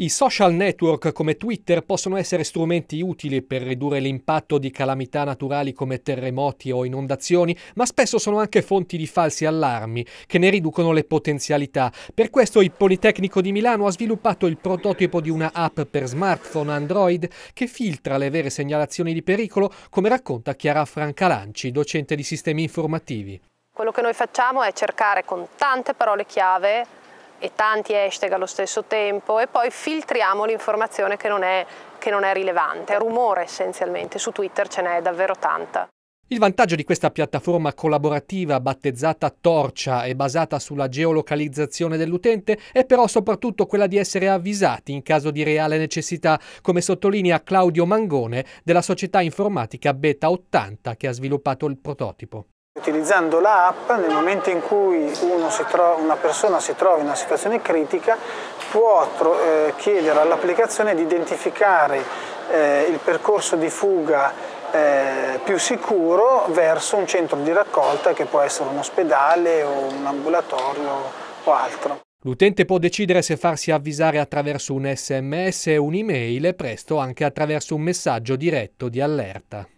I social network come Twitter possono essere strumenti utili per ridurre l'impatto di calamità naturali come terremoti o inondazioni, ma spesso sono anche fonti di falsi allarmi che ne riducono le potenzialità. Per questo il Politecnico di Milano ha sviluppato il prototipo di una app per smartphone Android che filtra le vere segnalazioni di pericolo, come racconta Chiara Francalanci, docente di sistemi informativi. Quello che noi facciamo è cercare con tante parole chiave e tanti hashtag allo stesso tempo e poi filtriamo l'informazione che non è, che non è rilevante, rumore essenzialmente, su Twitter ce n'è davvero tanta. Il vantaggio di questa piattaforma collaborativa battezzata Torcia e basata sulla geolocalizzazione dell'utente è però soprattutto quella di essere avvisati in caso di reale necessità, come sottolinea Claudio Mangone della società informatica Beta 80 che ha sviluppato il prototipo. Utilizzando l'app, nel momento in cui una persona si trova in una situazione critica, può eh, chiedere all'applicazione di identificare eh, il percorso di fuga eh, più sicuro verso un centro di raccolta che può essere un ospedale o un ambulatorio o altro. L'utente può decidere se farsi avvisare attraverso un sms, un'email e presto anche attraverso un messaggio diretto di allerta.